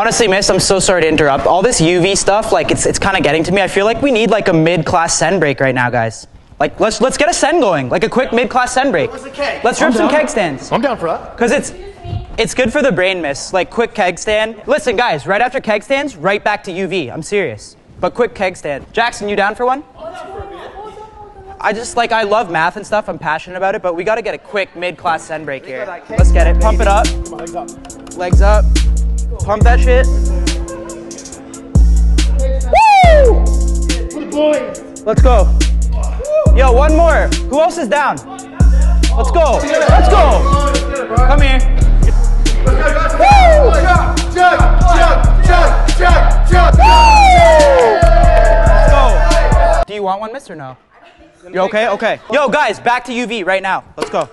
honestly, miss, I'm so sorry to interrupt. All this UV stuff, like it's it's kind of getting to me. I feel like we need like a mid-class sen break right now, guys. Like let's let's get a sen going, like a quick mid-class sen break. Where's the keg? Let's rip some keg stands. I'm down for that. Cause it's it's good for the brain, miss. Like quick keg stand. Listen, guys, right after keg stands, right back to UV. I'm serious. But quick keg stand. Jackson, you down for one? I just like I love math and stuff. I'm passionate about it, but we got to get a quick mid-class sen break here. Let's get it. Pump it up. Legs up. Legs up. Pump that shit. Woo! Let's go. Yo, one more. Who else is down? Let's go. Let's go. Come here. Do you want one, miss, or no? You okay? Okay. Yo, guys, back to UV right now. Let's go.